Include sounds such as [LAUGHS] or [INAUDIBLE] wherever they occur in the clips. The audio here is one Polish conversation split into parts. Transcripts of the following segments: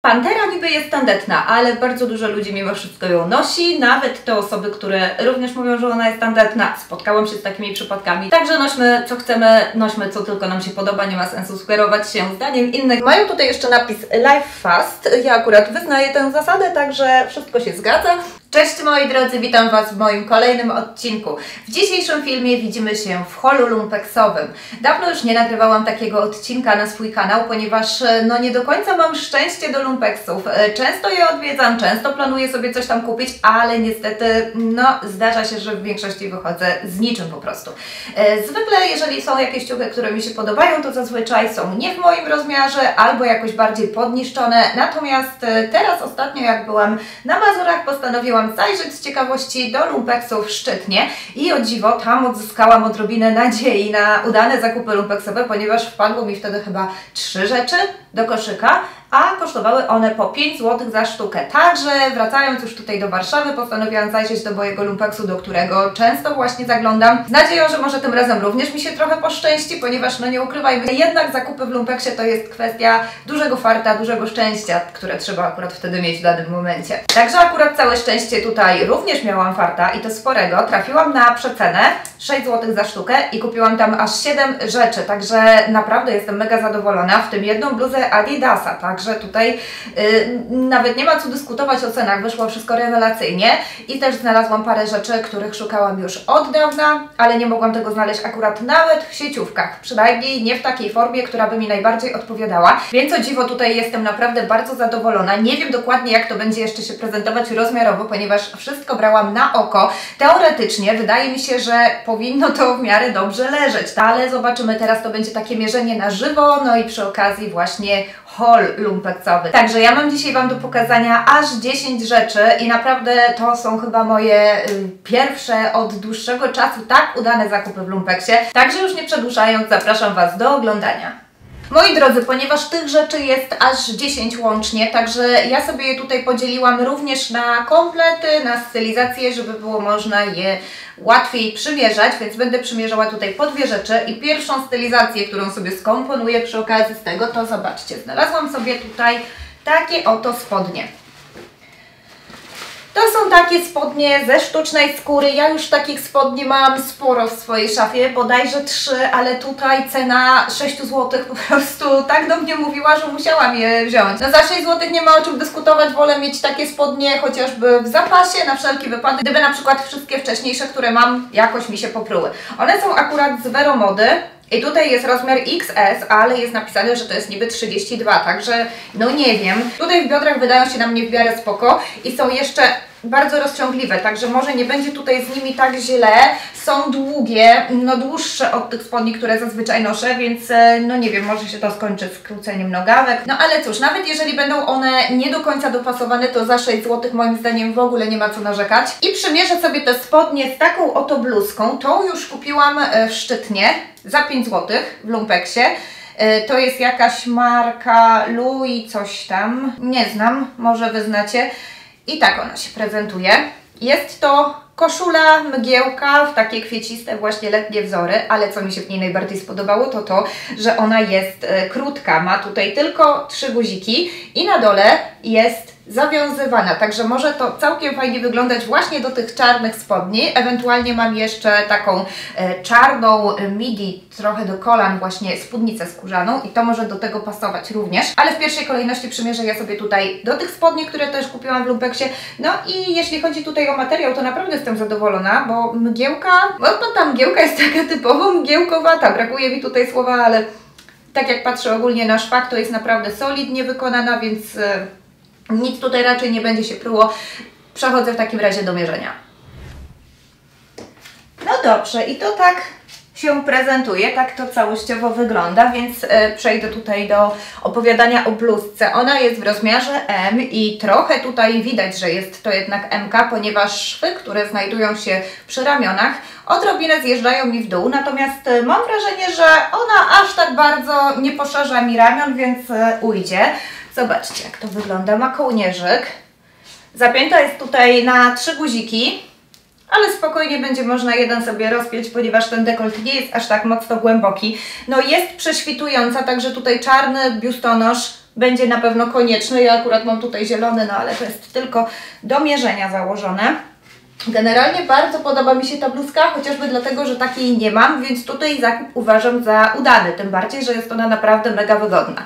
Pantera niby jest tandetna, ale bardzo dużo ludzi mimo wszystko ją nosi, nawet te osoby, które również mówią, że ona jest tandetna. Spotkałam się z takimi przypadkami. Także nośmy co chcemy, nośmy co tylko nam się podoba, nie ma sensu sugerować się zdaniem innych. Mają tutaj jeszcze napis Life Fast. Ja akurat wyznaję tę zasadę, także wszystko się zgadza. Cześć moi drodzy, witam Was w moim kolejnym odcinku. W dzisiejszym filmie widzimy się w holu lumpeksowym. Dawno już nie nagrywałam takiego odcinka na swój kanał, ponieważ e, no nie do końca mam szczęście do lumpeksów. E, często je odwiedzam, często planuję sobie coś tam kupić, ale niestety no zdarza się, że w większości wychodzę z niczym po prostu. E, zwykle jeżeli są jakieś ciuchy, które mi się podobają, to zazwyczaj są nie w moim rozmiarze albo jakoś bardziej podniszczone. Natomiast teraz ostatnio jak byłam na Mazurach postanowiłam postanowiłam zajrzeć z ciekawości do lumpeksów w Szczytnie i o dziwo tam odzyskałam odrobinę nadziei na udane zakupy lumpeksowe, ponieważ wpadło mi wtedy chyba trzy rzeczy do koszyka, a kosztowały one po 5 zł za sztukę. Także wracając już tutaj do Warszawy, postanowiłam zajrzeć do mojego lumpeksu, do którego często właśnie zaglądam, z nadzieją, że może tym razem również mi się trochę poszczęści, ponieważ no nie ukrywajmy, jednak zakupy w lumpeksie to jest kwestia dużego farta, dużego szczęścia, które trzeba akurat wtedy mieć w danym momencie. Także akurat całe szczęście tutaj również miałam farta i to sporego. Trafiłam na przecenę 6 zł za sztukę i kupiłam tam aż 7 rzeczy, także naprawdę jestem mega zadowolona, w tym jedną bluzę Adidasa, tak? Także tutaj y, nawet nie ma co dyskutować o cenach, wyszło wszystko rewelacyjnie i też znalazłam parę rzeczy, których szukałam już od dawna, ale nie mogłam tego znaleźć akurat nawet w sieciówkach, przynajmniej nie w takiej formie, która by mi najbardziej odpowiadała. Więc o dziwo tutaj jestem naprawdę bardzo zadowolona. Nie wiem dokładnie jak to będzie jeszcze się prezentować rozmiarowo, ponieważ wszystko brałam na oko. Teoretycznie wydaje mi się, że powinno to w miarę dobrze leżeć, ale zobaczymy teraz to będzie takie mierzenie na żywo, no i przy okazji właśnie haul lumpeksowy. Także ja mam dzisiaj Wam do pokazania aż 10 rzeczy i naprawdę to są chyba moje pierwsze od dłuższego czasu tak udane zakupy w lumpeksie. Także już nie przedłużając, zapraszam Was do oglądania. Moi drodzy, ponieważ tych rzeczy jest aż 10 łącznie, także ja sobie je tutaj podzieliłam również na komplety, na stylizację, żeby było można je łatwiej przymierzać, więc będę przymierzała tutaj po dwie rzeczy i pierwszą stylizację, którą sobie skomponuję przy okazji z tego, to zobaczcie, znalazłam sobie tutaj takie oto spodnie. To są takie spodnie ze sztucznej skóry. Ja już takich spodni mam sporo w swojej szafie, bodajże trzy, ale tutaj cena 6 zł po prostu tak do mnie mówiła, że musiałam je wziąć. No za 6 zł nie ma o czym dyskutować, wolę mieć takie spodnie chociażby w zapasie na wszelki wypadek, gdyby na przykład wszystkie wcześniejsze, które mam, jakoś mi się popruły. One są akurat z Vero Mody. I tutaj jest rozmiar XS, ale jest napisane, że to jest niby 32, także no nie wiem. Tutaj w biodrach wydają się na mnie w miarę spoko i są jeszcze bardzo rozciągliwe, także może nie będzie tutaj z nimi tak źle. Są długie, no dłuższe od tych spodni, które zazwyczaj noszę, więc e, no nie wiem, może się to skończy skróceniem nogawek. No ale cóż, nawet jeżeli będą one nie do końca dopasowane, to za 6 zł moim zdaniem w ogóle nie ma co narzekać. I przymierzę sobie te spodnie z taką oto bluzką. Tą już kupiłam e, w Szczytnie za 5 zł w Lumpeksie. E, to jest jakaś marka Louis coś tam, nie znam, może wy znacie. I tak ona się prezentuje. Jest to koszula, mgiełka w takie kwieciste właśnie letnie wzory, ale co mi się w niej najbardziej spodobało to to, że ona jest e, krótka, ma tutaj tylko trzy guziki i na dole jest zawiązywana, także może to całkiem fajnie wyglądać właśnie do tych czarnych spodni. Ewentualnie mam jeszcze taką e, czarną midi, trochę do kolan właśnie spódnicę skórzaną i to może do tego pasować również. Ale w pierwszej kolejności przymierzę ja sobie tutaj do tych spodni, które też kupiłam w Lumpeksie. No i jeśli chodzi tutaj o materiał, to naprawdę jestem zadowolona, bo mgiełka, no to ta mgiełka jest taka typowo mgiełkowata. Brakuje mi tutaj słowa, ale tak jak patrzę ogólnie na szwach, to jest naprawdę solidnie wykonana, więc e, nic tutaj raczej nie będzie się pruło. Przechodzę w takim razie do mierzenia. No dobrze, i to tak się prezentuje, tak to całościowo wygląda, więc e, przejdę tutaj do opowiadania o bluzce. Ona jest w rozmiarze M i trochę tutaj widać, że jest to jednak MK, ponieważ szwy, które znajdują się przy ramionach, odrobinę zjeżdżają mi w dół, natomiast e, mam wrażenie, że ona aż tak bardzo nie poszerza mi ramion, więc e, ujdzie. Zobaczcie, jak to wygląda. Ma kołnierzyk. Zapięta jest tutaj na trzy guziki, ale spokojnie będzie można jeden sobie rozpiąć, ponieważ ten dekolt nie jest aż tak mocno głęboki. No jest prześwitująca, także tutaj czarny biustonosz będzie na pewno konieczny. Ja akurat mam tutaj zielony, no ale to jest tylko do mierzenia założone. Generalnie bardzo podoba mi się ta bluzka, chociażby dlatego, że takiej nie mam, więc tutaj zakup uważam za udany, tym bardziej, że jest ona naprawdę mega wygodna.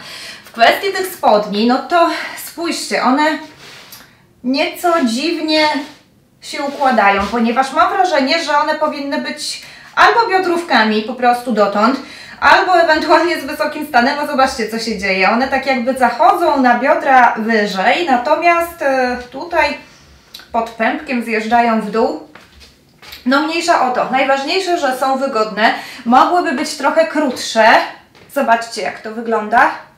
W kwestii tych spodni, no to spójrzcie, one nieco dziwnie się układają, ponieważ mam wrażenie, że one powinny być albo biodrówkami po prostu dotąd, albo ewentualnie z wysokim stanem, a zobaczcie co się dzieje. One tak jakby zachodzą na biodra wyżej, natomiast e, tutaj pod pępkiem zjeżdżają w dół. No mniejsza o to. Najważniejsze, że są wygodne. Mogłyby być trochę krótsze. Zobaczcie jak to wygląda.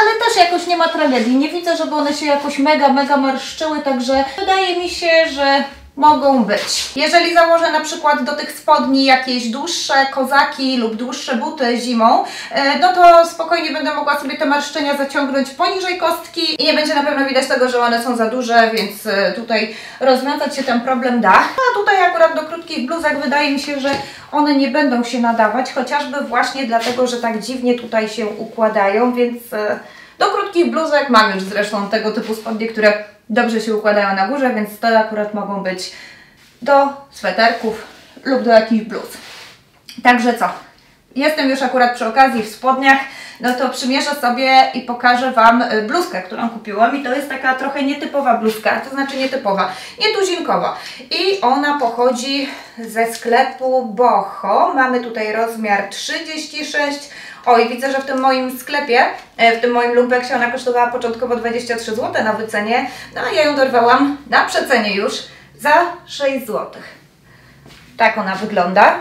Ale też jakoś nie ma tragedii. Nie widzę, żeby one się jakoś mega, mega marszczyły, także wydaje mi się, że mogą być. Jeżeli założę na przykład do tych spodni jakieś dłuższe kozaki lub dłuższe buty zimą, e, no to spokojnie będę mogła sobie te marszczenia zaciągnąć poniżej kostki i nie będzie na pewno widać tego, że one są za duże, więc e, tutaj rozwiązać się ten problem da. A tutaj akurat do krótkich bluzek wydaje mi się, że one nie będą się nadawać, chociażby właśnie dlatego, że tak dziwnie tutaj się układają, więc e, do krótkich bluzek mam już zresztą tego typu spodnie, które dobrze się układają na górze, więc to akurat mogą być do sweterków lub do jakichś bluz. Także co? Jestem już akurat przy okazji w spodniach, no to przymierzę sobie i pokażę Wam y, bluzkę, którą kupiłam i to jest taka trochę nietypowa bluzka, to znaczy nietypowa, nietuzinkowa i ona pochodzi ze sklepu Boho, mamy tutaj rozmiar 36, Oj, widzę, że w tym moim sklepie, e, w tym moim lumpeksie ona kosztowała początkowo 23 zł na wycenie, no a ja ją dorwałam na przecenie już za 6 zł. Tak ona wygląda.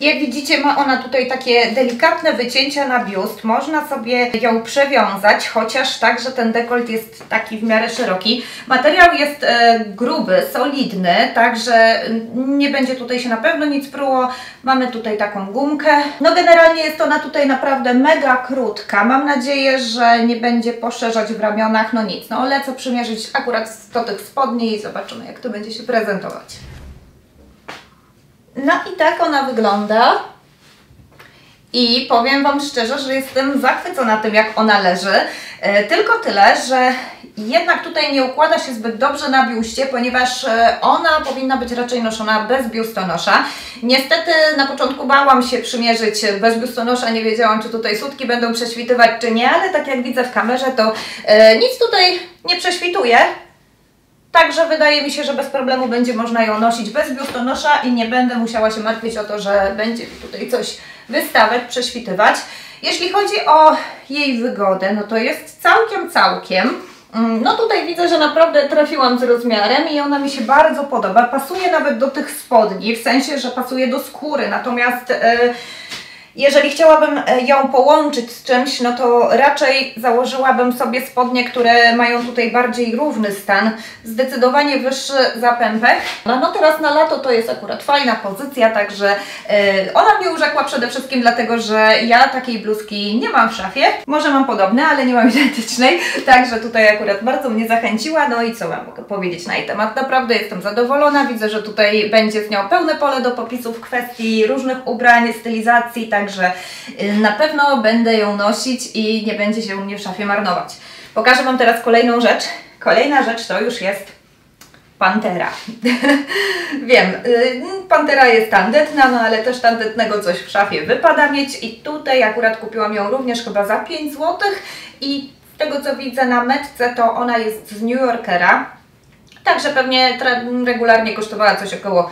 Jak widzicie ma ona tutaj takie delikatne wycięcia na biust, można sobie ją przewiązać, chociaż tak, że ten dekolt jest taki w miarę szeroki. Materiał jest e, gruby, solidny, także nie będzie tutaj się na pewno nic pruło. Mamy tutaj taką gumkę. No generalnie jest ona tutaj naprawdę mega krótka. Mam nadzieję, że nie będzie poszerzać w ramionach, no nic. No lecę przymierzyć akurat do tych spodni i zobaczymy jak to będzie się prezentować. No i tak ona wygląda. I powiem Wam szczerze, że jestem zachwycona tym, jak ona leży. E, tylko tyle, że jednak tutaj nie układa się zbyt dobrze na biuście, ponieważ e, ona powinna być raczej noszona bez biustonosza. Niestety na początku bałam się przymierzyć bez biustonosza, nie wiedziałam, czy tutaj sutki będą prześwitywać, czy nie, ale tak jak widzę w kamerze, to e, nic tutaj nie prześwituje. Także wydaje mi się, że bez problemu będzie można ją nosić bez biustonosza i nie będę musiała się martwić o to, że będzie tutaj coś wystawać, prześwitywać. Jeśli chodzi o jej wygodę, no to jest całkiem, całkiem. Mm, no tutaj widzę, że naprawdę trafiłam z rozmiarem i ona mi się bardzo podoba. Pasuje nawet do tych spodni, w sensie, że pasuje do skóry, natomiast... Yy, jeżeli chciałabym e, ją połączyć z czymś, no to raczej założyłabym sobie spodnie, które mają tutaj bardziej równy stan, zdecydowanie wyższy zapępek. No, no teraz na lato to jest akurat fajna pozycja, także yy, ona mnie urzekła przede wszystkim dlatego, że ja takiej bluzki nie mam w szafie. Może mam podobne, ale nie mam identycznej, [LAUGHS] także tutaj akurat bardzo mnie zachęciła. No i co mam mogę powiedzieć na jej temat? Naprawdę jestem zadowolona, widzę, że tutaj będzie z nią pełne pole do popisów w kwestii różnych ubrań, stylizacji, tak także y, na pewno będę ją nosić i nie będzie się u mnie w szafie marnować. Pokażę Wam teraz kolejną rzecz. Kolejna rzecz to już jest Pantera. [LAUGHS] Wiem, y, Pantera jest tandetna, no ale też tandetnego coś w szafie wypada mieć i tutaj akurat kupiłam ją również chyba za 5 zł i z tego co widzę na metce to ona jest z New Yorkera, także pewnie regularnie kosztowała coś około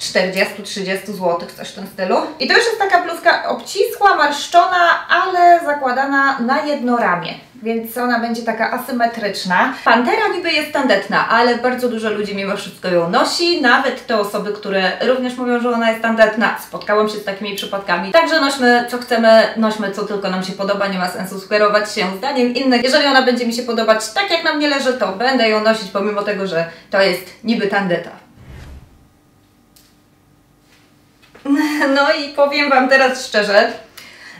40-30 zł, coś w tym stylu. I to już jest taka bluzka obcisła, marszczona, ale zakładana na jedno ramię, więc ona będzie taka asymetryczna. Pantera niby jest tandetna, ale bardzo dużo ludzi mimo wszystko ją nosi, nawet te osoby, które również mówią, że ona jest tandetna. Spotkałam się z takimi przypadkami. Także nośmy co chcemy, nośmy co tylko nam się podoba, nie ma sensu sugerować się zdaniem innych. Jeżeli ona będzie mi się podobać tak jak na mnie leży, to będę ją nosić pomimo tego, że to jest niby tandeta. [LAUGHS] No i powiem Wam teraz szczerze,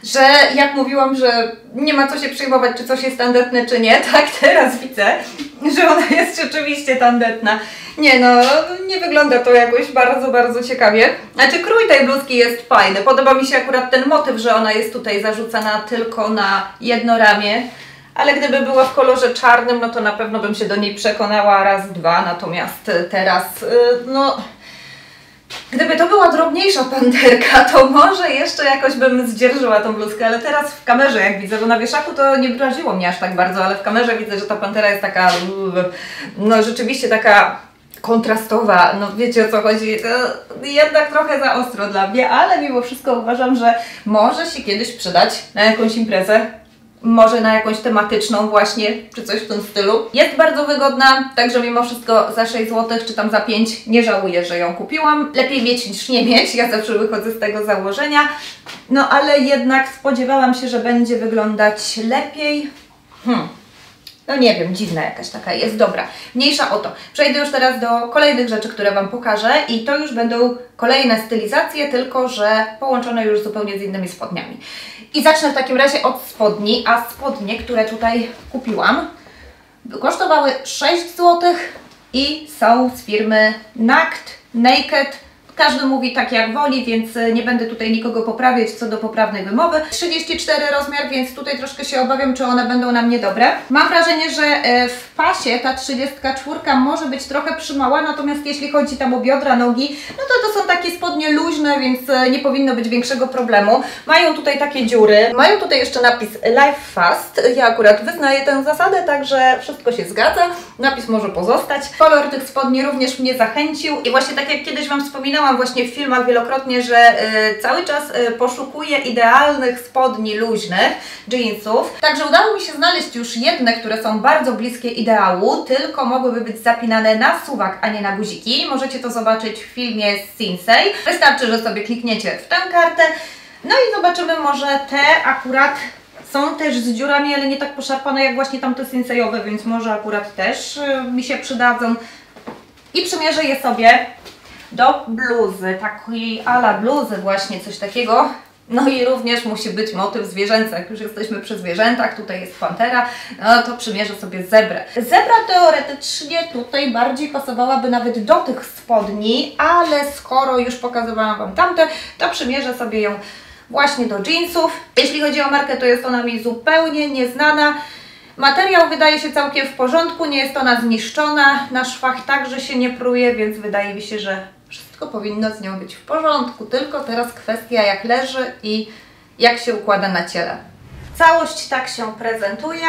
że jak mówiłam, że nie ma co się przejmować, czy coś jest tandetne, czy nie, [LAUGHS] tak teraz widzę, że ona jest rzeczywiście tandetna. Nie no, nie wygląda to jakoś bardzo, bardzo ciekawie. Znaczy krój tej bluzki jest fajny. Podoba mi się akurat ten motyw, że ona jest tutaj zarzucana tylko na jedno ramię. Ale gdyby była w kolorze czarnym, no to na pewno bym się do niej przekonała raz, dwa. Natomiast teraz, y, no Gdyby to była drobniejsza panterka, [LAUGHS] to może jeszcze jakoś bym zdzierżyła tą bluzkę, ale teraz w kamerze jak widzę, bo na wieszaku to nie wraziło mnie aż tak bardzo, ale w kamerze widzę, że ta pantera jest taka, no rzeczywiście taka kontrastowa, no wiecie o co chodzi, to jednak trochę za ostro dla mnie, ale mimo wszystko uważam, że może się kiedyś przydać na jakąś imprezę może na jakąś tematyczną właśnie, czy coś w tym stylu. Jest bardzo wygodna, także mimo wszystko za 6 zł, czy tam za 5 nie żałuję, że ją kupiłam. Lepiej mieć niż nie mieć, ja zawsze wychodzę z tego założenia. No ale jednak spodziewałam się, że będzie wyglądać lepiej. Hmm. No nie wiem, dziwna jakaś taka jest. Dobra, mniejsza o to. Przejdę już teraz do kolejnych rzeczy, które Wam pokażę i to już będą kolejne stylizacje, tylko że połączone już zupełnie z innymi spodniami. I zacznę w takim razie od spodni, a spodnie, które tutaj kupiłam, kosztowały 6 zł i są z firmy Nakt Naked każdy mówi tak jak woli, więc e, nie będę tutaj nikogo poprawiać co do poprawnej wymowy. 34 rozmiar, więc tutaj troszkę się obawiam, czy one będą na mnie dobre. Mam wrażenie, że e, w pasie ta 34 może być trochę przymała, natomiast jeśli chodzi tam o biodra, nogi, no to to są takie spodnie luźne, więc e, nie powinno być większego problemu. Mają tutaj takie dziury, mają tutaj jeszcze napis Life Fast. Ja akurat wyznaję tę zasadę, także wszystko się zgadza. Napis może pozostać. Kolor tych spodni również mnie zachęcił i właśnie tak jak kiedyś Wam wspominałam, wspominałam właśnie w filmach wielokrotnie, że y, cały czas y, poszukuję idealnych spodni luźnych, jeansów. Także udało mi się znaleźć już jedne, które są bardzo bliskie ideału, tylko mogłyby być zapinane na suwak, a nie na guziki. Możecie to zobaczyć w filmie z Sinsei. Wystarczy, że sobie klikniecie w tę kartę. No i zobaczymy może te akurat są też z dziurami, ale nie tak poszarpane jak właśnie tamte Sinseyowe, więc może akurat też y, mi się przydadzą. I przymierzę je sobie do bluzy, takiej ala bluzy właśnie, coś takiego. No i również musi być motyw zwierzęcy. Jak już jesteśmy przy zwierzętach, tutaj jest pantera, no to przymierzę sobie zebrę. Zebra teoretycznie tutaj bardziej pasowałaby nawet do tych spodni, ale skoro już pokazywałam Wam tamte, to przymierzę sobie ją właśnie do jeansów. Jeśli chodzi o markę, to jest ona mi zupełnie nieznana. Materiał wydaje się całkiem w porządku, nie jest ona zniszczona, na szwach także się nie pruje, więc wydaje mi się, że wszystko powinno z nią być w porządku, tylko teraz kwestia jak leży i jak się układa na ciele. Całość tak się prezentuje.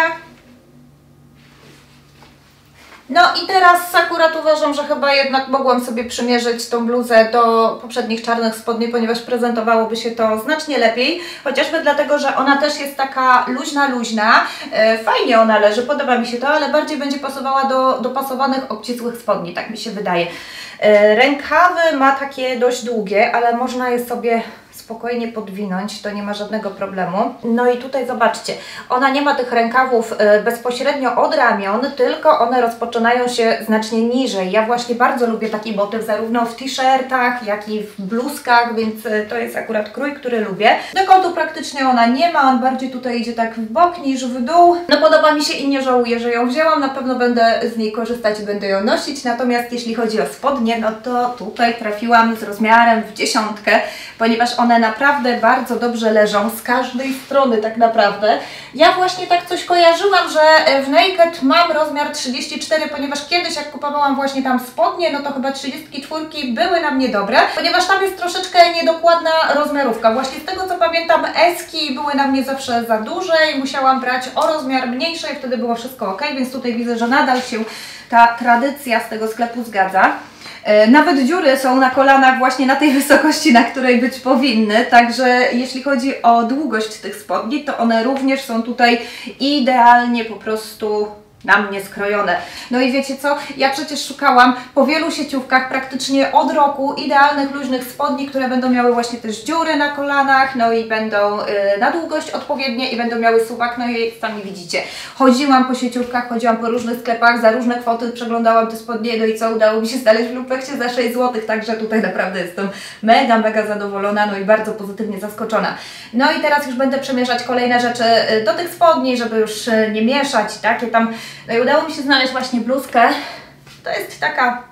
No i teraz akurat uważam, że chyba jednak mogłam sobie przymierzyć tą bluzę do poprzednich czarnych spodni, ponieważ prezentowałoby się to znacznie lepiej, chociażby dlatego, że ona też jest taka luźna, luźna, e, fajnie ona leży, podoba mi się to, ale bardziej będzie pasowała do dopasowanych obcisłych spodni, tak mi się wydaje. E, rękawy ma takie dość długie, ale można je sobie spokojnie podwinąć, to nie ma żadnego problemu. No i tutaj zobaczcie, ona nie ma tych rękawów e, bezpośrednio od ramion, tylko one rozpoczynają się znacznie niżej. Ja właśnie bardzo lubię taki motyw zarówno w t-shirtach, jak i w bluzkach, więc e, to jest akurat krój, który lubię. Dekoltu praktycznie ona nie ma, on bardziej tutaj idzie tak w bok niż w dół. No podoba mi się i nie żałuję, że ją wzięłam, na pewno będę z niej korzystać i będę ją nosić, natomiast jeśli chodzi o spodnie, no to tutaj trafiłam z rozmiarem w dziesiątkę, ponieważ one naprawdę bardzo dobrze leżą z każdej strony tak naprawdę. Ja właśnie tak coś kojarzyłam, że e, w Naked mam rozmiar 34, ponieważ kiedyś jak kupowałam właśnie tam spodnie, no to chyba 34 były na mnie dobre, ponieważ tam jest troszeczkę niedokładna rozmiarówka. Właśnie z tego co pamiętam eski były na mnie zawsze za duże i musiałam brać o rozmiar mniejszy i wtedy było wszystko ok, więc tutaj widzę, że nadal się ta tradycja z tego sklepu zgadza. E, nawet dziury są na kolanach właśnie na tej [LAUGHS] wysokości, na której być powinny, także jeśli chodzi o długość tych spodni, to one również są tutaj idealnie po prostu na mnie skrojone. No i wiecie co, ja przecież szukałam po wielu sieciówkach praktycznie od roku idealnych, luźnych spodni, które będą miały właśnie też dziury na kolanach, no i będą y, na długość odpowiednie i będą miały suwak, no i sami widzicie. Chodziłam po sieciówkach, chodziłam po różnych sklepach, za różne kwoty przeglądałam te spodnie, no i co, udało mi się znaleźć w Lumpeksie za 6 zł, także tutaj naprawdę jestem mega, mega zadowolona, no i bardzo pozytywnie zaskoczona. No i teraz już będę przemierzać kolejne rzeczy y, do tych spodni, żeby już y, nie mieszać, takie tam no i udało mi się znaleźć właśnie bluzkę. To jest taka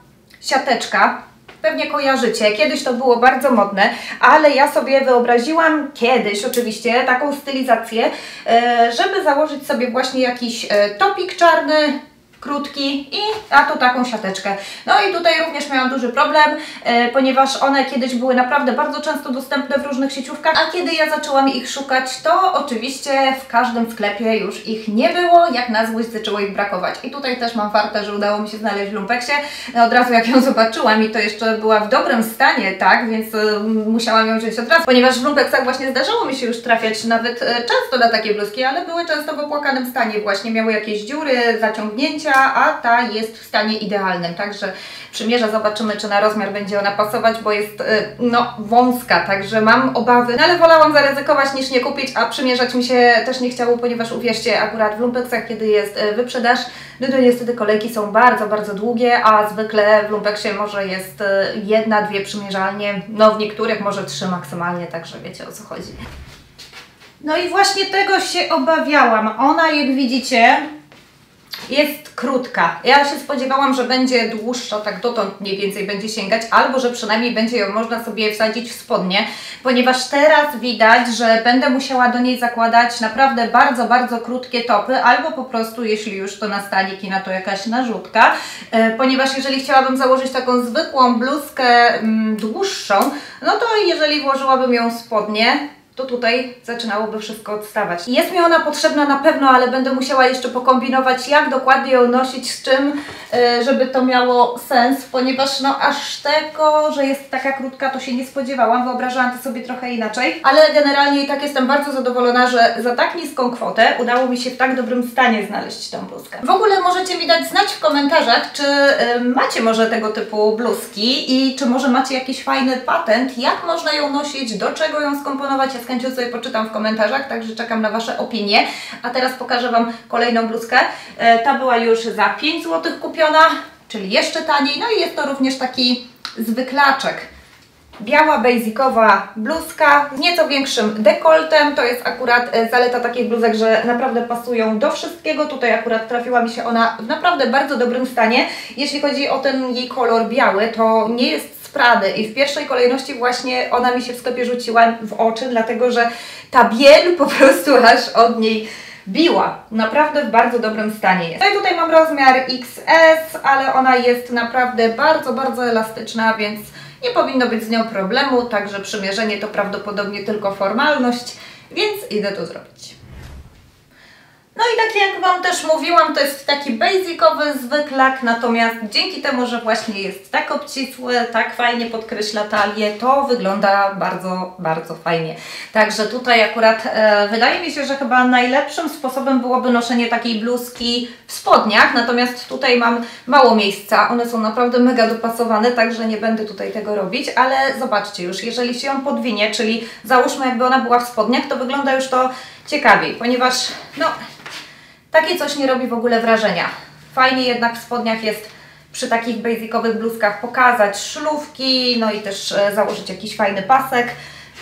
siateczka. Pewnie kojarzycie, kiedyś to było bardzo modne, ale ja sobie wyobraziłam kiedyś oczywiście taką stylizację, e, żeby założyć sobie właśnie jakiś e, topik czarny, krótki i a tu taką siateczkę. No i tutaj również miałam duży problem, e, ponieważ one kiedyś były naprawdę bardzo często dostępne w różnych sieciówkach, a kiedy ja zaczęłam ich szukać, to oczywiście w każdym sklepie już ich nie było, jak na złość zaczęło ich brakować. I tutaj też mam fartę, że udało mi się znaleźć w lumpeksie. No od razu jak ją zobaczyłam i to jeszcze była w dobrym stanie, tak, więc y, musiałam ją wziąć od razu, ponieważ w lumpeksach właśnie zdarzało mi się już trafiać nawet y, często na takie bluzki, ale były często w opłakanym stanie właśnie, miały jakieś dziury, zaciągnięcia, a ta jest w stanie idealnym. Także przymierza, zobaczymy, czy na rozmiar będzie ona pasować, bo jest y, no, wąska, także mam obawy. No, ale wolałam zaryzykować niż nie kupić, a przymierzać mi się też nie chciało, ponieważ uwierzcie, akurat w lumpeksach, kiedy jest y, wyprzedaż, no to niestety kolejki są bardzo, bardzo długie, a zwykle w lumpeksie może jest y, jedna, dwie przymierzalnie, no w niektórych może trzy maksymalnie, także wiecie o co chodzi. No i właśnie tego się obawiałam. Ona, jak widzicie, jest krótka. Ja się spodziewałam, że będzie dłuższa, tak dotąd mniej więcej będzie sięgać, albo że przynajmniej będzie ją można sobie wsadzić w spodnie, ponieważ teraz widać, że będę musiała do niej zakładać naprawdę bardzo, bardzo krótkie topy, albo po prostu, jeśli już to nastanie kina, to jakaś narzutka, e, ponieważ jeżeli chciałabym założyć taką zwykłą bluzkę mm, dłuższą, no to jeżeli włożyłabym ją w spodnie, to tutaj zaczynałoby wszystko odstawać. Jest mi ona potrzebna na pewno, ale będę musiała jeszcze pokombinować, jak dokładnie ją nosić, z czym, e, żeby to miało sens, ponieważ no aż tego, że jest taka krótka, to się nie spodziewałam, wyobrażałam to sobie trochę inaczej, ale generalnie i tak jestem bardzo zadowolona, że za tak niską kwotę udało mi się w tak dobrym stanie znaleźć tą bluzkę. W ogóle możecie mi dać znać w komentarzach, czy y, macie może tego typu bluzki i czy może macie jakiś fajny patent, jak można ją nosić, do czego ją skomponować, z chęcią sobie poczytam w komentarzach, także czekam na Wasze opinie. A teraz pokażę Wam kolejną bluzkę. E, ta była już za 5 zł kupiona, czyli jeszcze taniej. No i jest to również taki zwyklaczek. Biała, basicowa bluzka z nieco większym dekoltem. To jest akurat e, zaleta takich bluzek, że naprawdę pasują do wszystkiego. Tutaj akurat trafiła mi się ona w naprawdę bardzo dobrym stanie. Jeśli chodzi o ten jej kolor biały, to nie jest Prady i w pierwszej kolejności właśnie ona mi się w sklepie rzuciła w oczy, dlatego że ta biel po prostu [LAUGHS] aż od niej biła. Naprawdę w bardzo dobrym stanie jest. No i tutaj mam rozmiar XS, ale ona jest naprawdę bardzo, bardzo elastyczna, więc nie powinno być z nią problemu, także przymierzenie to prawdopodobnie tylko formalność, więc idę to zrobić. No i tak jak Wam też mówiłam, to jest taki basicowy zwyklak, natomiast dzięki temu, że właśnie jest tak obcisły, tak fajnie podkreśla talię, to wygląda bardzo, bardzo fajnie. Także tutaj akurat e, wydaje mi się, że chyba najlepszym sposobem byłoby noszenie takiej bluzki w spodniach, natomiast tutaj mam mało miejsca, one są naprawdę mega dopasowane, także nie będę tutaj tego robić, ale zobaczcie już, jeżeli się ją podwinie, czyli załóżmy jakby ona była w spodniach, to wygląda już to ciekawiej, ponieważ no takie coś nie robi w ogóle wrażenia. Fajnie jednak w spodniach jest przy takich basicowych bluzkach pokazać szlówki, no i też e, założyć jakiś fajny pasek.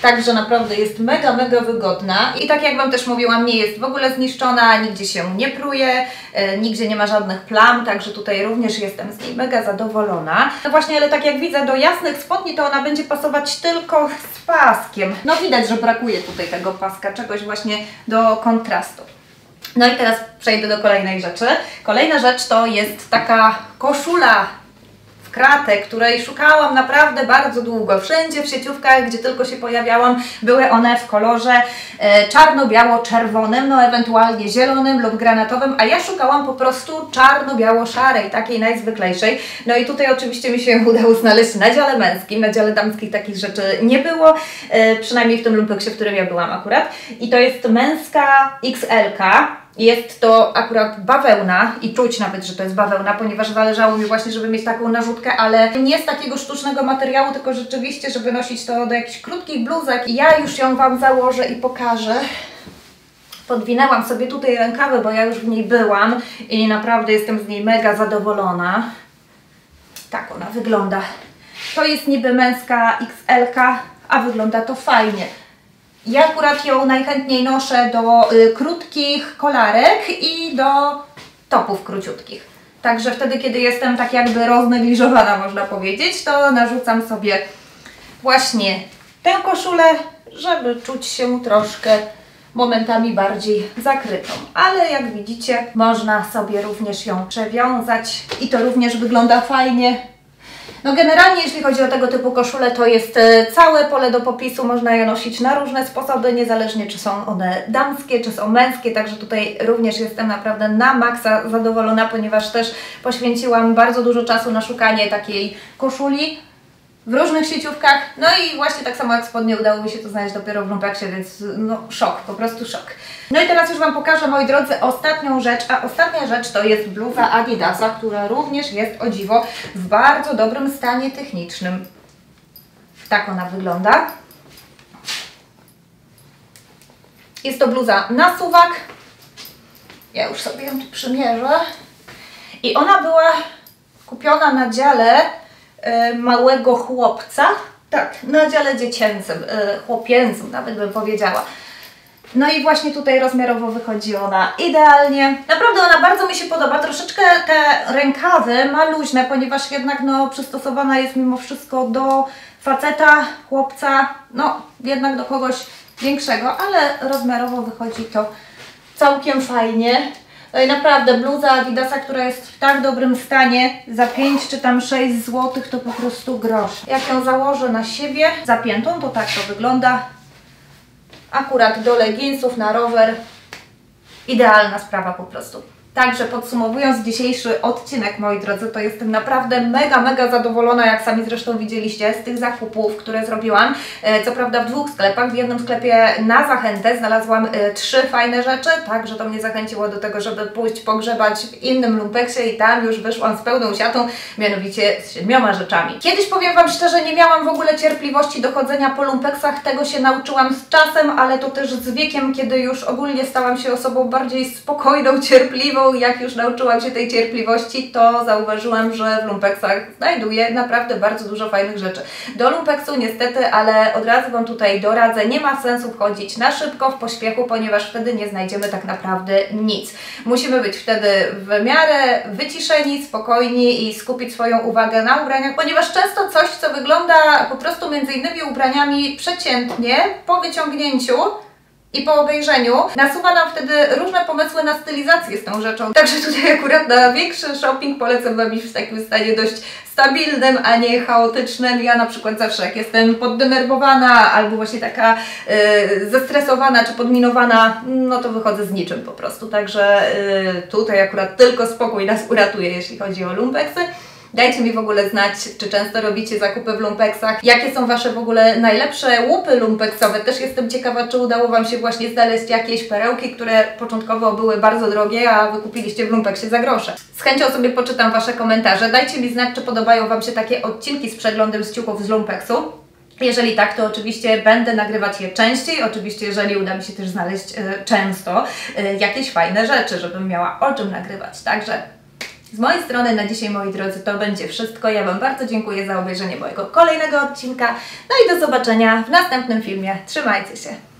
Także naprawdę jest mega, mega wygodna i tak jak Wam też mówiłam, nie jest w ogóle zniszczona, nigdzie się nie pruje, e, nigdzie nie ma żadnych plam, także tutaj również jestem z niej mega zadowolona. No właśnie, ale tak jak widzę, do jasnych spodni to ona będzie pasować tylko z paskiem. No widać, że brakuje tutaj tego paska, czegoś właśnie do kontrastu. No i teraz przejdę do kolejnej rzeczy. Kolejna rzecz to jest taka koszula kratę, której szukałam naprawdę bardzo długo. Wszędzie w sieciówkach, gdzie tylko się pojawiałam, były one w kolorze e, czarno-biało-czerwonym, no ewentualnie zielonym lub granatowym, a ja szukałam po prostu czarno-biało-szarej, takiej najzwyklejszej. No i tutaj oczywiście mi się [LAUGHS] udało znaleźć na dziale męskim, na dziale damskich takich rzeczy nie było, e, przynajmniej w tym lumpeksie, w którym ja byłam akurat. I to jest męska XL-ka Jest to akurat bawełna i czuć nawet, że to jest bawełna, ponieważ zależało mi właśnie, żeby mieć taką narzutkę, ale nie z takiego sztucznego materiału, tylko rzeczywiście, żeby nosić to do jakichś krótkich bluzek. Ja już ją Wam założę i pokażę. Podwinęłam sobie tutaj rękawy, bo ja już w niej byłam i naprawdę jestem z niej mega zadowolona. Tak ona wygląda. To jest niby męska XL, a wygląda to fajnie. Ja akurat ją najchętniej noszę do y, krótkich kolarek i do topów króciutkich. Także wtedy, kiedy jestem tak jakby roznegliżowana, można powiedzieć, to narzucam sobie właśnie tę koszulę, żeby czuć się troszkę momentami bardziej zakrytą. Ale jak widzicie, można sobie również ją przewiązać i to również wygląda fajnie. No generalnie jeśli chodzi o tego typu koszule, to jest e, całe pole do popisu, można je nosić na różne sposoby, niezależnie czy są one damskie, czy są męskie, także tutaj również jestem naprawdę na maksa zadowolona, ponieważ też poświęciłam bardzo dużo czasu na szukanie takiej koszuli, w różnych sieciówkach. No i właśnie tak samo jak spodnie udało mi się to znaleźć dopiero w Lumpeksie, więc no szok, po prostu szok. No i teraz już Wam pokażę, moi drodzy, ostatnią rzecz, a ostatnia rzecz to jest bluza Adidasa, która również jest, o dziwo, w bardzo dobrym stanie technicznym. Tak ona wygląda. Jest to bluza na suwak. Ja już sobie ją tu przymierzę. I ona była kupiona na dziale małego chłopca. Tak, na dziale dziecięcym, e, chłopięcym nawet bym powiedziała. No i właśnie tutaj rozmiarowo wychodzi ona idealnie. Naprawdę ona bardzo mi się podoba. Troszeczkę te rękawy ma luźne, ponieważ jednak no, przystosowana jest mimo wszystko do faceta, chłopca, no jednak do kogoś większego, ale rozmiarowo wychodzi to całkiem fajnie. No naprawdę bluza Adidasa, która jest w tak dobrym stanie, za 5 czy tam 6 zł to po prostu grosz. Jak ją założę na siebie zapiętą, to tak to wygląda. Akurat do leginsów na rower. Idealna sprawa po prostu. Także podsumowując dzisiejszy odcinek, moi drodzy, to jestem naprawdę mega, mega zadowolona, jak sami zresztą widzieliście, z tych zakupów, które zrobiłam. E, co prawda w dwóch sklepach, w jednym sklepie na zachętę znalazłam e, trzy fajne rzeczy, także to mnie zachęciło do tego, żeby pójść pogrzebać w innym lumpeksie i tam już wyszłam z pełną siatą, mianowicie z siedmioma rzeczami. Kiedyś powiem Wam szczerze, nie miałam w ogóle cierpliwości do chodzenia po lumpeksach, tego się nauczyłam z czasem, ale to też z wiekiem, kiedy już ogólnie stałam się osobą bardziej spokojną, cierpliwą, jak już nauczyłam się tej cierpliwości, to zauważyłam, że w lumpeksach znajduję naprawdę bardzo dużo fajnych rzeczy. Do lumpeksu niestety, ale od razu Wam tutaj doradzę, nie ma sensu wchodzić na szybko, w pośpiechu, ponieważ wtedy nie znajdziemy tak naprawdę nic. Musimy być wtedy w miarę wyciszeni, spokojni i skupić swoją uwagę na ubraniach, ponieważ często coś, co wygląda po prostu między innymi ubraniami przeciętnie, po wyciągnięciu, i po obejrzeniu nasuwa nam wtedy różne pomysły na stylizację z tą rzeczą. Także tutaj akurat na większy shopping polecam Wam iść w takim stanie dość stabilnym, a nie chaotycznym. Ja na przykład zawsze jak jestem poddenerwowana albo właśnie taka y, zestresowana czy podminowana, no to wychodzę z niczym po prostu. Także y, tutaj akurat tylko spokój nas uratuje, jeśli chodzi o lumpeksy. Dajcie mi w ogóle znać, czy często robicie zakupy w lumpeksach, jakie są Wasze w ogóle najlepsze łupy lumpeksowe. Też jestem ciekawa, czy udało Wam się właśnie znaleźć jakieś perełki, które początkowo były bardzo drogie, a Wy kupiliście w lumpeksie za grosze. Z chęcią sobie poczytam Wasze komentarze. Dajcie mi znać, czy podobają Wam się takie odcinki z przeglądem z ciuchów z lumpeksu. Jeżeli tak, to oczywiście będę nagrywać je częściej. Oczywiście, jeżeli uda mi się też znaleźć y, często y, jakieś fajne rzeczy, żebym miała o czym nagrywać. Także z mojej strony na dzisiaj, moi drodzy, to będzie wszystko. Ja Wam bardzo dziękuję za obejrzenie mojego kolejnego odcinka. No i do zobaczenia w następnym filmie. Trzymajcie się!